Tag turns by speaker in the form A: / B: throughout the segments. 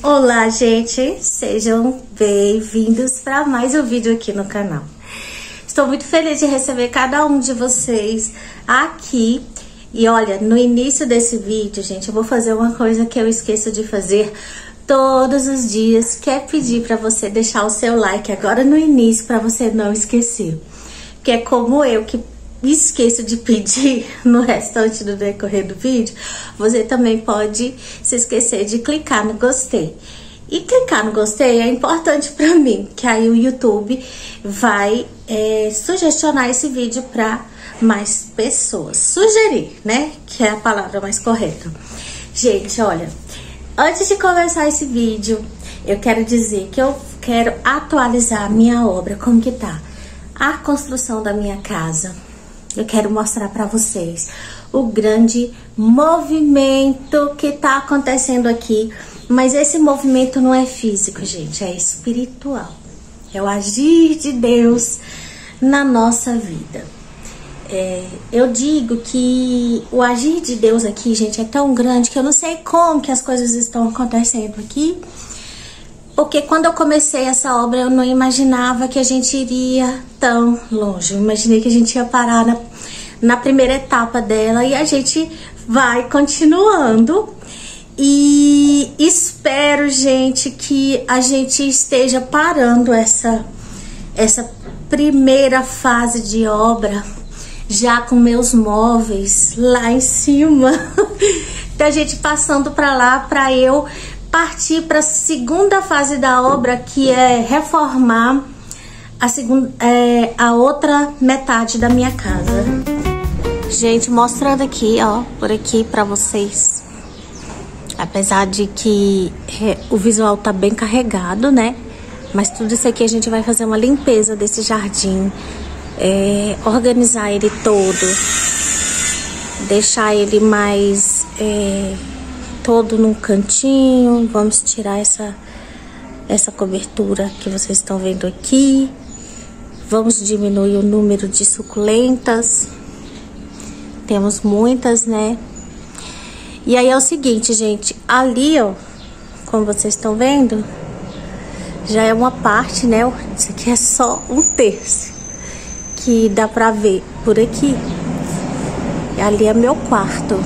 A: Olá, gente! Sejam bem-vindos para mais um vídeo aqui no canal. Estou muito feliz de receber cada um de vocês aqui. E olha, no início desse vídeo, gente, eu vou fazer uma coisa que eu esqueço de fazer todos os dias, que é pedir para você deixar o seu like agora no início para você não esquecer. Que é como eu que esqueço de pedir no restante do decorrer do vídeo, você também pode se esquecer de clicar no gostei. E clicar no gostei é importante para mim, que aí o YouTube vai é, sugestionar esse vídeo para mais pessoas. Sugerir, né? Que é a palavra mais correta. Gente, olha, antes de começar esse vídeo, eu quero dizer que eu quero atualizar a minha obra, como que tá? A construção da minha casa. Eu quero mostrar para vocês o grande movimento que tá acontecendo aqui mas esse movimento não é físico, gente, é espiritual. É o agir de Deus na nossa vida. É, eu digo que o agir de Deus aqui, gente, é tão grande que eu não sei como que as coisas estão acontecendo aqui. Porque quando eu comecei essa obra, eu não imaginava que a gente iria tão longe. Eu imaginei que a gente ia parar na, na primeira etapa dela e a gente vai continuando. E espero, gente, que a gente esteja parando essa, essa primeira fase de obra já com meus móveis lá em cima. da gente passando para lá para eu partir para a segunda fase da obra, que é reformar a, segunda, é, a outra metade da minha casa. Gente, mostrando aqui, ó, por aqui para vocês Apesar de que é, o visual tá bem carregado, né? Mas tudo isso aqui a gente vai fazer uma limpeza desse jardim, é, organizar ele todo, deixar ele mais é, todo num cantinho. Vamos tirar essa, essa cobertura que vocês estão vendo aqui. Vamos diminuir o número de suculentas. Temos muitas, né? E aí é o seguinte, gente, ali, ó, como vocês estão vendo, já é uma parte, né? Isso aqui é só um terço que dá pra ver por aqui. Ali é meu quarto.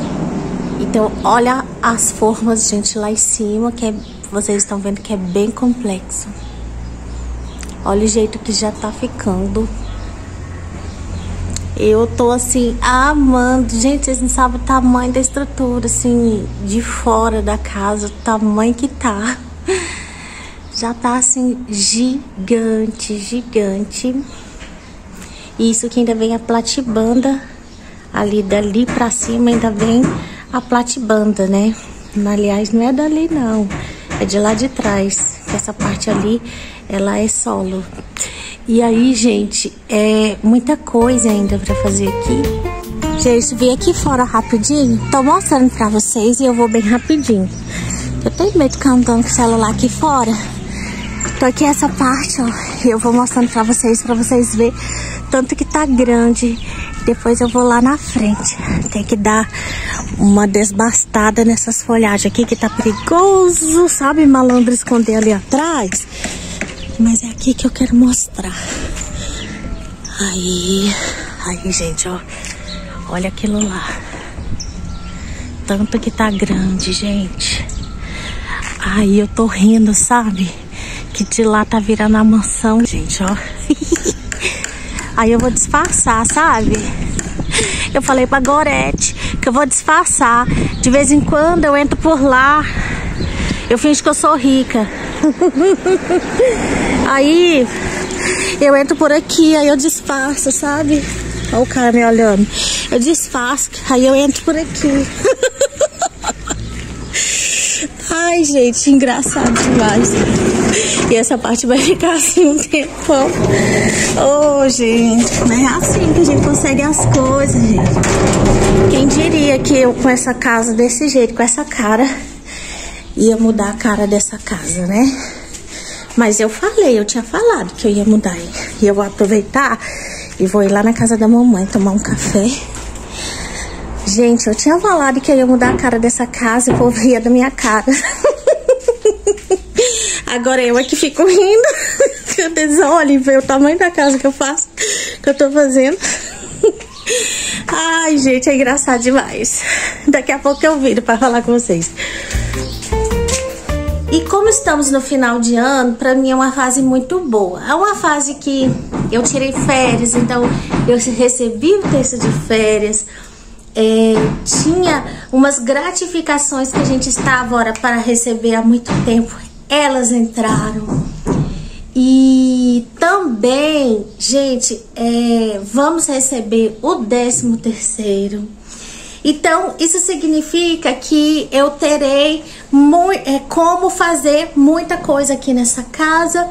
A: Então, olha as formas, gente, lá em cima, que é, vocês estão vendo que é bem complexo. Olha o jeito que já tá ficando. Eu tô assim amando. Gente, vocês não sabem o tamanho da estrutura, assim, de fora da casa, o tamanho que tá. Já tá assim, gigante, gigante. E isso que ainda vem a platibanda. Ali dali pra cima ainda vem a platibanda, né? Aliás, não é dali não. É de lá de trás. Essa parte ali, ela é solo. E aí, gente, é muita coisa ainda pra fazer aqui. Gente, vim aqui fora rapidinho. Tô mostrando pra vocês e eu vou bem rapidinho. Eu tenho medo andando com o celular aqui fora. Tô aqui essa parte, ó. E eu vou mostrando pra vocês, pra vocês verem tanto que tá grande. Depois eu vou lá na frente. Tem que dar uma desbastada nessas folhagens aqui que tá perigoso, sabe? Malandro esconder ali atrás. Mas é aqui que eu quero mostrar. Aí, aí, gente, ó. Olha aquilo lá. Tanto que tá grande, gente. Aí eu tô rindo, sabe? Que de lá tá virando a mansão, gente, ó. Aí eu vou disfarçar, sabe? Eu falei pra Gorete que eu vou disfarçar. De vez em quando eu entro por lá. Eu finjo que eu sou rica. aí eu entro por aqui, aí eu disfarço, sabe? Olha o cara me olhando. Eu disfarço, aí eu entro por aqui. Ai, gente, engraçado demais. E essa parte vai ficar assim um tempão. Oh, gente, é assim que a gente consegue as coisas, gente. Quem diria que eu com essa casa desse jeito, com essa cara, ia mudar a cara dessa casa, né? Mas eu falei, eu tinha falado que eu ia mudar. E eu vou aproveitar e vou ir lá na casa da mamãe tomar um café. Gente, eu tinha falado que eu ia mudar a cara dessa casa e o povo da minha cara. Agora eu é que fico rindo. Eles olhem e ver o tamanho da casa que eu faço, que eu tô fazendo. Ai, gente, é engraçado demais. Daqui a pouco eu viro para falar com vocês. E como estamos no final de ano, para mim é uma fase muito boa. É uma fase que eu tirei férias, então eu recebi o texto de férias. É, tinha umas gratificações que a gente estava ora para receber há muito tempo. Elas entraram. E também, gente, é, vamos receber o décimo terceiro. Então, isso significa que eu terei é, como fazer muita coisa aqui nessa casa,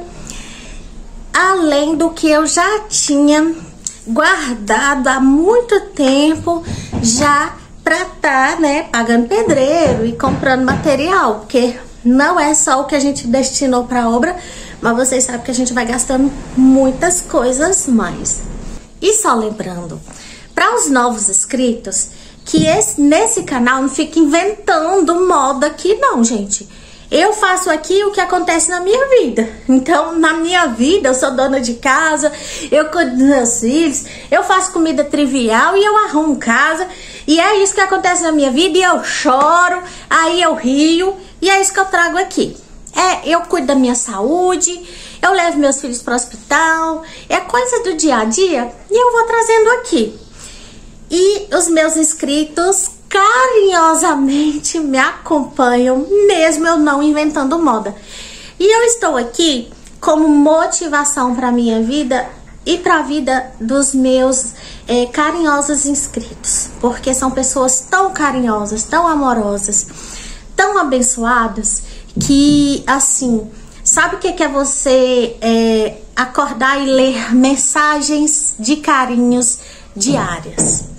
A: além do que eu já tinha guardado há muito tempo, já para estar, tá, né, pagando pedreiro e comprando material, porque não é só o que a gente destinou para obra, mas vocês sabem que a gente vai gastando muitas coisas mais. E só lembrando, para os novos inscritos, que esse, nesse canal não fica inventando moda aqui não, gente. Eu faço aqui o que acontece na minha vida. Então, na minha vida, eu sou dona de casa, eu cuido dos meus filhos, eu faço comida trivial e eu arrumo casa. E é isso que acontece na minha vida e eu choro, aí eu rio e é isso que eu trago aqui. É, eu cuido da minha saúde, eu levo meus filhos para o hospital, é coisa do dia a dia e eu vou trazendo aqui. E os meus inscritos carinhosamente me acompanham, mesmo eu não inventando moda. E eu estou aqui como motivação para minha vida e para a vida dos meus é, carinhosos inscritos, porque são pessoas tão carinhosas, tão amorosas, tão abençoadas que assim, sabe o que é você é, acordar e ler mensagens de carinhos diárias?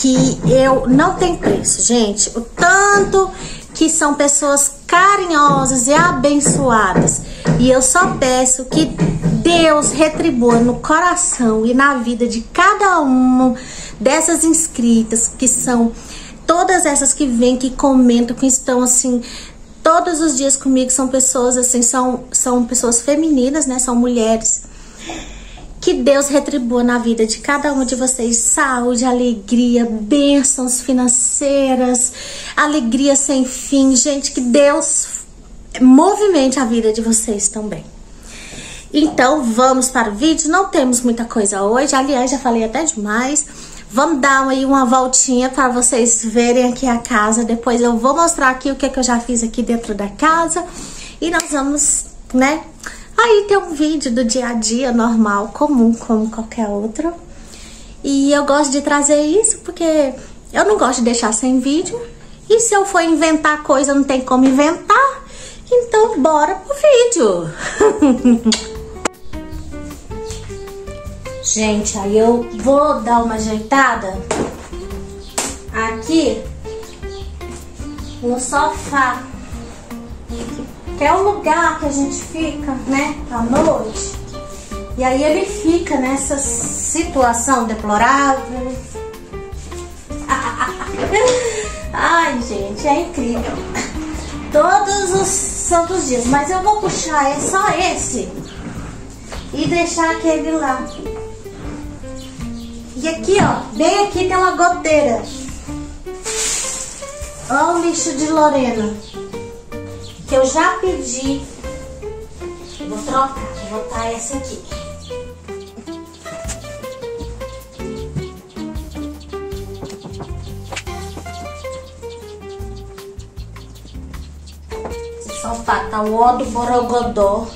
A: Que eu não tem preço, gente. O tanto que são pessoas carinhosas e abençoadas. E eu só peço que Deus retribua no coração e na vida de cada uma dessas inscritas, que são todas essas que vêm, que comentam, que estão assim todos os dias comigo, são pessoas assim, são, são pessoas femininas, né? São mulheres que Deus retribua na vida de cada uma de vocês saúde, alegria, bênçãos financeiras, alegria sem fim. Gente, que Deus movimente a vida de vocês também. Então, vamos para o vídeo. Não temos muita coisa hoje. Aliás, já falei até demais. Vamos dar aí uma voltinha para vocês verem aqui a casa. Depois eu vou mostrar aqui o que, é que eu já fiz aqui dentro da casa. E nós vamos, né, Aí tem um vídeo do dia a dia normal, comum, como qualquer outro. E eu gosto de trazer isso porque eu não gosto de deixar sem vídeo. E se eu for inventar coisa, não tem como inventar. Então, bora pro vídeo. Gente, aí eu vou dar uma ajeitada aqui no sofá que é o lugar que a gente fica, né, à noite. E aí ele fica nessa situação deplorável. Ai, gente, é incrível. Todos os santos dias. Mas eu vou puxar é só esse e deixar aquele lá. E aqui, ó, bem aqui tem uma goteira. Olha o lixo de Lorena que eu já pedi. vou trocar, vou botar essa aqui. Esse sofá tá o ó do borogodó.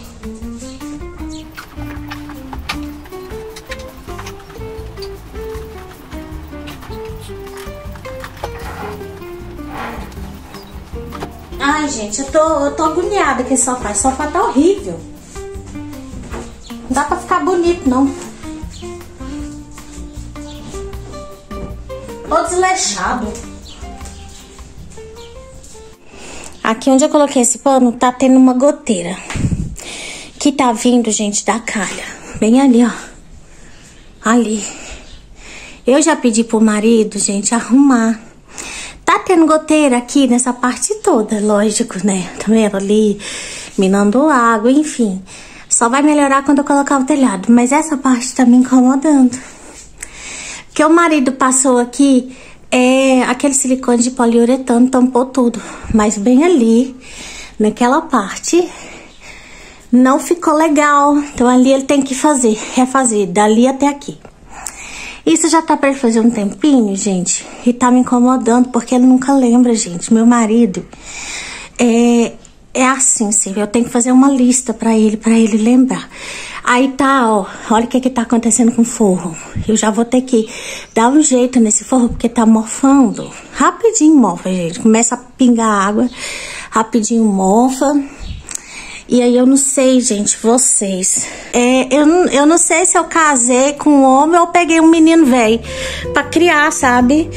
A: Gente, eu tô, eu tô agoniada com esse sofá. Esse sofá tá horrível. Não dá pra ficar bonito, não. Tô desleixado. Aqui onde eu coloquei esse pano, tá tendo uma goteira. Que tá vindo, gente, da calha. Bem ali, ó. Ali. Eu já pedi pro marido, gente, arrumar. Tendo goteira aqui nessa parte toda, lógico, né? Tá vendo ali? Minando água, enfim. Só vai melhorar quando eu colocar o telhado. Mas essa parte tá me incomodando. Que o marido passou aqui é aquele silicone de poliuretano, tampou tudo. Mas bem ali, naquela parte, não ficou legal. Então ali ele tem que fazer, refazer, dali até aqui. Isso já tá pra fazer um tempinho, gente, e tá me incomodando porque ele nunca lembra, gente. Meu marido é, é assim, sim. Eu tenho que fazer uma lista para ele, para ele lembrar. Aí tá, ó, olha o que que tá acontecendo com o forro. Eu já vou ter que dar um jeito nesse forro porque tá mofando. Rapidinho mofa, gente. Começa a pingar água, rapidinho mofa. E aí eu não sei, gente, vocês. É, eu, eu não sei se eu casei com um homem ou peguei um menino velho pra criar, sabe?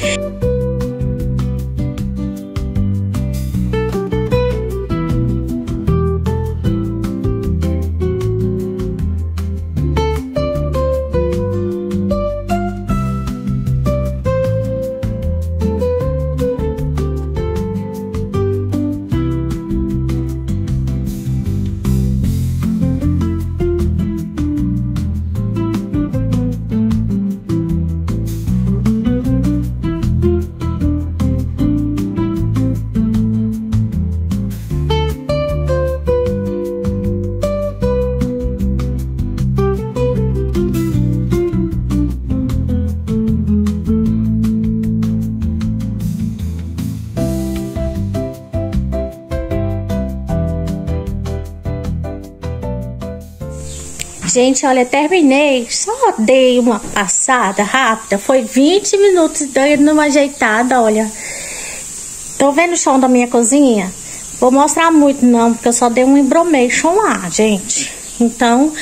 A: Gente, olha, terminei, só dei uma passada rápida, foi 20 minutos dando uma ajeitada, olha. Tô vendo o chão da minha cozinha? Vou mostrar muito não, porque eu só dei um embromation lá, gente. Então,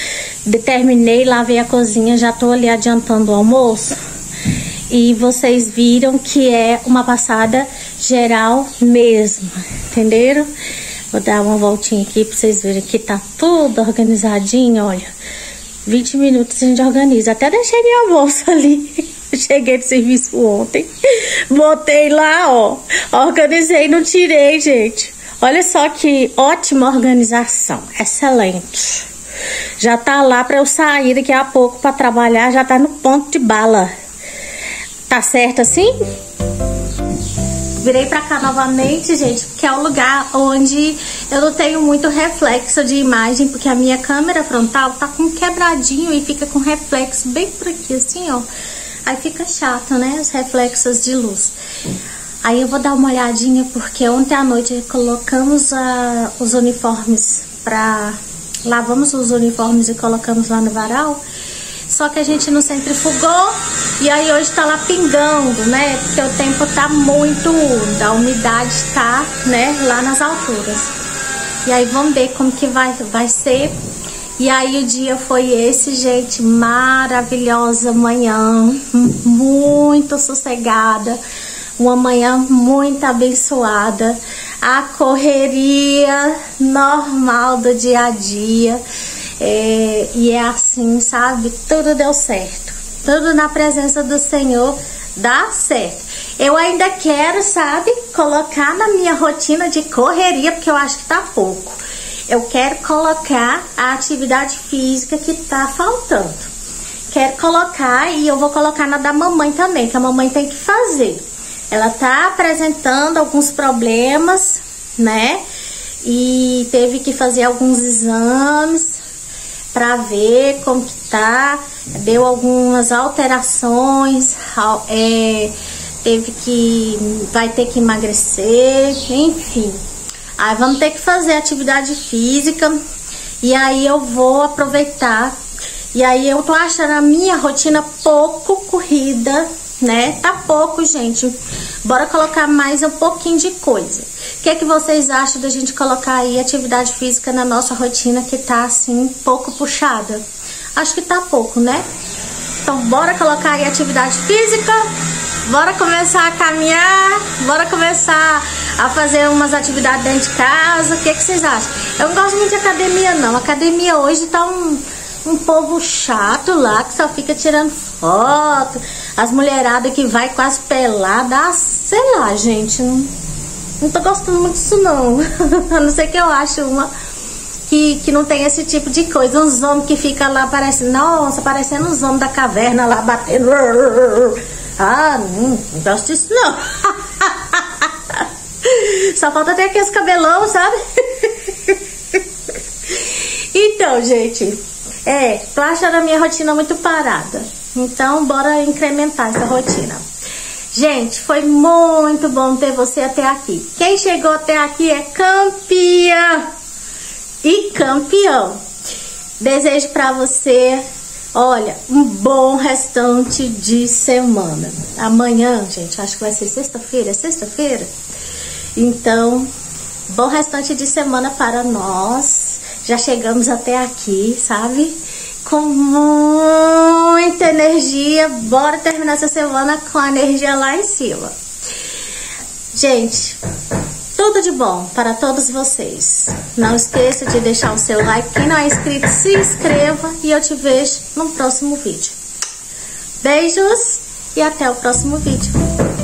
A: determinei, lavei a cozinha, já tô ali adiantando o almoço. E vocês viram que é uma passada geral mesmo, entenderam? Vou dar uma voltinha aqui pra vocês verem que tá tudo organizadinho, olha. 20 minutos a gente organiza. Até deixei minha bolsa ali. Cheguei do serviço ontem. Botei lá, ó. Organizei, não tirei, gente. Olha só que ótima organização. Excelente. Já tá lá para eu sair daqui a pouco para trabalhar. Já tá no ponto de bala. Tá certo assim? Virei pra cá novamente, gente, porque é o lugar onde eu não tenho muito reflexo de imagem, porque a minha câmera frontal tá com quebradinho e fica com reflexo bem por aqui, assim, ó. Aí fica chato, né, os reflexos de luz. Aí eu vou dar uma olhadinha, porque ontem à noite colocamos uh, os uniformes pra... Lavamos os uniformes e colocamos lá no varal. Só que a gente não centrifugou e aí hoje tá lá pingando, né? Porque o tempo tá muito úmido, a umidade tá, né, lá nas alturas. E aí vamos ver como que vai, vai ser. E aí o dia foi esse, gente, maravilhosa manhã, muito sossegada, uma manhã muito abençoada. A correria normal do dia a dia. É, e é assim, sabe? Tudo deu certo. Tudo na presença do Senhor dá certo. Eu ainda quero, sabe, colocar na minha rotina de correria, porque eu acho que tá pouco. Eu quero colocar a atividade física que tá faltando. Quero colocar e eu vou colocar na da mamãe também, que a mamãe tem que fazer. Ela tá apresentando alguns problemas, né? E teve que fazer alguns exames para ver como que tá. Deu algumas alterações, é, teve que vai ter que emagrecer, enfim. Aí vamos ter que fazer atividade física e aí eu vou aproveitar. E aí eu tô achando a minha rotina pouco corrida, né? Tá pouco, gente. Bora colocar mais um pouquinho de coisa. Que é que vocês acham da gente colocar aí atividade física na nossa rotina que tá assim pouco puxada? Acho que tá pouco, né? Então bora colocar aí atividade física Bora começar a caminhar, bora começar a fazer umas atividades dentro de casa. O que, que vocês acham? Eu não gosto muito de academia, não. academia hoje tá um, um povo chato lá que só fica tirando foto. As mulheradas que vai quase pelada. Ah, sei lá, gente. Não, não tô gostando muito disso, não. a não ser que eu acho uma que, que não tem esse tipo de coisa. Uns homens que ficam lá parecendo, nossa, parecendo uns homens da caverna lá batendo. Ah, não, não gosto disso não. Só falta ter aqueles cabelão, sabe? então, gente, é, tô achando a minha rotina muito parada. Então, bora incrementar essa rotina. Gente, foi muito bom ter você até aqui. Quem chegou até aqui é campeã e campeão. Desejo para você, olha, um bom restante de semana. Amanhã, gente, acho que vai ser sexta-feira, é sexta-feira? Então, bom restante de semana para nós. Já chegamos até aqui, sabe? Com muita energia. Bora terminar essa semana com a energia lá em cima. Gente, tudo de bom para todos vocês. Não esqueça de deixar o seu like. Quem não é inscrito, se inscreva e eu te vejo no próximo vídeo. Beijos e até o próximo vídeo.